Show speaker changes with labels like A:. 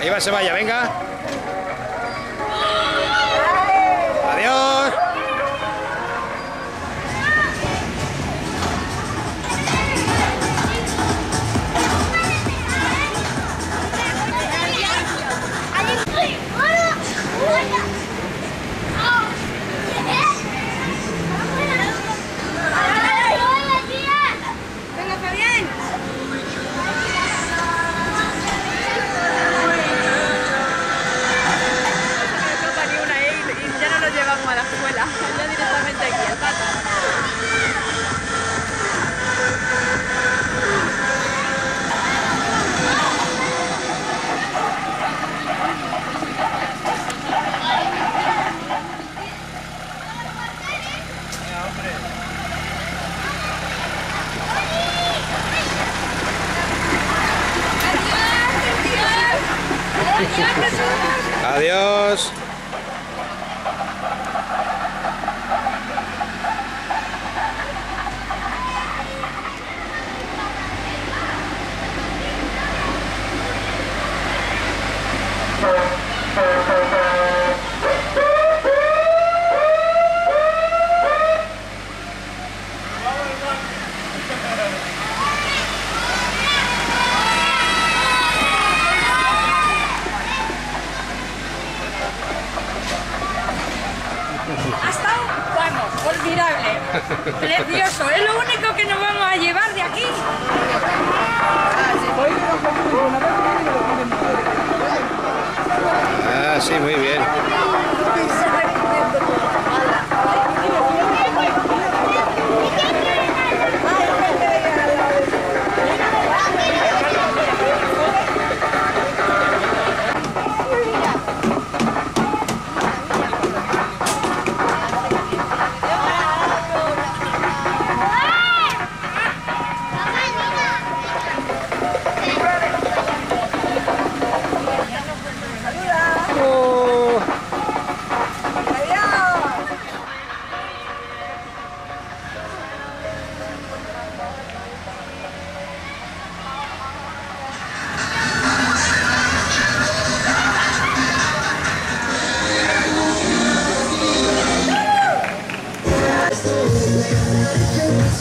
A: Ahí va Sevilla, venga. Adiós.
B: Precioso, es lo único que nos vamos a llevar de aquí.
A: Ah, sí, muy bien.